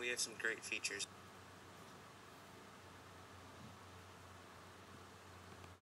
we have some great features.